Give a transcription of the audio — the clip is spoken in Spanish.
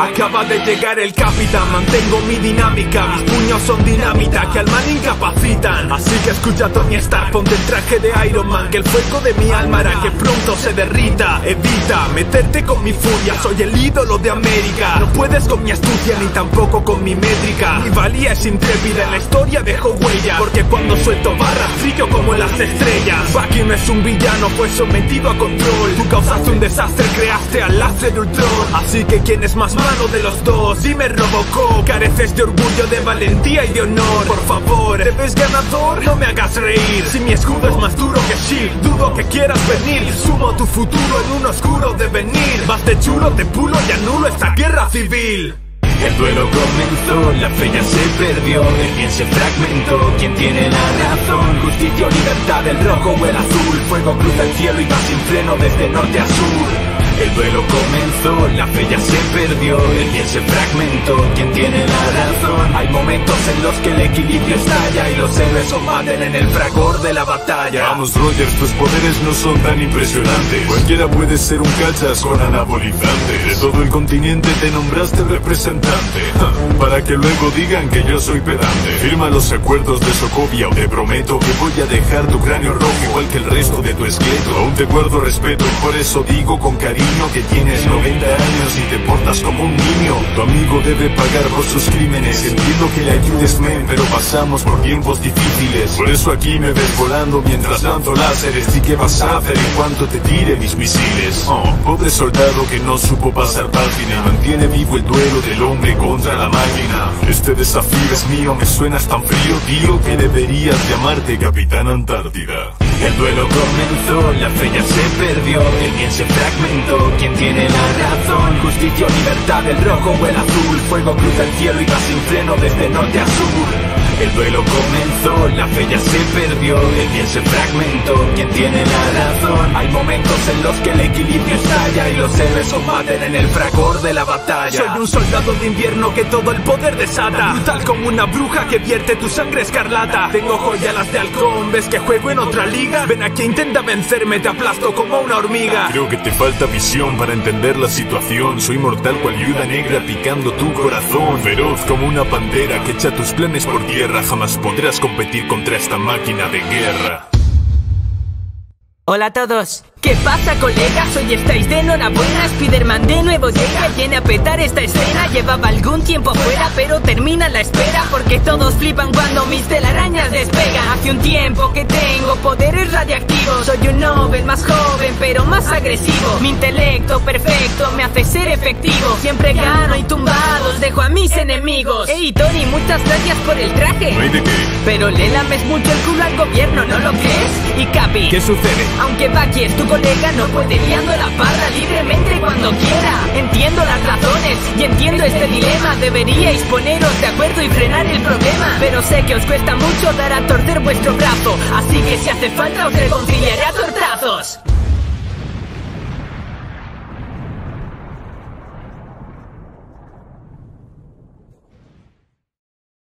Acaba de llegar el capitán, mantengo mi dinámica. Mis puños son dinamita que al mal incapacitan. Así que escucha Tony Stark, ponte el traje de Iron Man Que el fuego de mi alma hará que pronto se derrita. Evita meterte con mi furia, soy el ídolo de América. No puedes con mi astucia ni tampoco con mi métrica. Mi valía es intrépida, en la historia dejo huella Porque cuando suelto barras brillo como las estrellas. Bucky no es un villano, fue sometido a control. Tú causaste un desastre, creaste al láser Ultron. Así que quién es más de los dos, dime Robocop Careces de orgullo, de valentía y de honor. Por favor, ¿te ves ganador? No me hagas reír. Si mi escudo es más duro que Shield Dudo que quieras venir. Sumo tu futuro en un oscuro devenir. Vas de chulo, te pulo y anulo esta guerra civil. El duelo comenzó, la fe ya se perdió, el bien se fragmentó, ¿quién tiene la razón? Justicia o libertad, el rojo o el azul, fuego cruza el cielo y va sin freno desde norte a sur. El duelo comenzó, la fe se perdió, el bien se fragmentó, ¿quién tiene la razón? Hay momentos en los que el equilibrio estalla y los héroes combaten en el fragor de la batalla. Vamos Rogers, tus poderes no son tan impresionantes. Cualquiera puede ser un cachas con anabolizante. De todo el continente te nombraste representante. Para que luego digan que yo soy pedante. Firma los acuerdos de Sokovia o te prometo que voy a dejar tu cráneo rojo igual que el resto de tu esqueleto. Aún te guardo respeto y por eso digo con cariño que tienes 90 años y te portas como un niño. Tu amigo debe pagar por sus crímenes. Entiendo que le ayudes, men, pero pasamos por tiempos difíciles. Por eso aquí me ves volando mientras lanzo láseres. ¿Y qué vas a hacer en cuanto te tire mis misiles? Oh, pobre soldado que no supo pasar página mantiene vivo el duelo del hombre contra la máquina. Este desafío es mío, me suenas tan frío, tío, que deberías llamarte Capitán Antártida. El duelo comenzó, la fe ya se perdió, el bien se fragmentó, ¿quién tiene la razón? Justicia o libertad, el rojo o el azul, fuego cruza el cielo y va sin freno desde norte a sur. El duelo comenzó, la fe ya se perdió, el bien se fragmentó, ¿quién tiene la razón? Hay momentos en los que el equilibrio estalla y los héroes combaten en el fragor de la batalla. Soy un soldado de invierno que todo el poder desata, brutal como una bruja que vierte tu sangre escarlata. Tengo joyalas de halcón, ves que juego en otra liga. Ven aquí, intenta vencerme, te aplasto como una hormiga. Creo que te falta visión para entender la situación. Soy mortal cual viuda negra picando tu corazón, feroz como una pantera que echa tus planes por tierra jamás podrás competir contra esta máquina de guerra. Hola a todos. ¿Qué pasa, colegas? Hoy estáis de enhorabuena. Spiderman de nuevo llega, viene a petar esta escena. Llevaba algún tiempo fuera, pero termina la espera. Porque todos flipan cuando mis telarañas despegan. Hace un tiempo que tengo poderes radiactivos. Soy un Nobel más joven, pero más agresivo. Mi intelecto perfecto me hace ser efectivo. Siempre gano y tumbados dejo a mis enemigos. Hey, Tony, muchas gracias por el traje. ¿No hay de qué? Pero le lames mucho el culo al gobierno, ¿no lo crees? Y Capi, ¿Qué sucede? aunque Bucky es tu colega, no puede liando la parra libremente cuando quiera. Entiendo las razones y entiendo este dilema. Deberíais poneros de acuerdo y frenar el problema. Pero sé que os cuesta mucho dar a torcer vuestro brazo. Así que si hace falta, os reconciliaré a tortazos.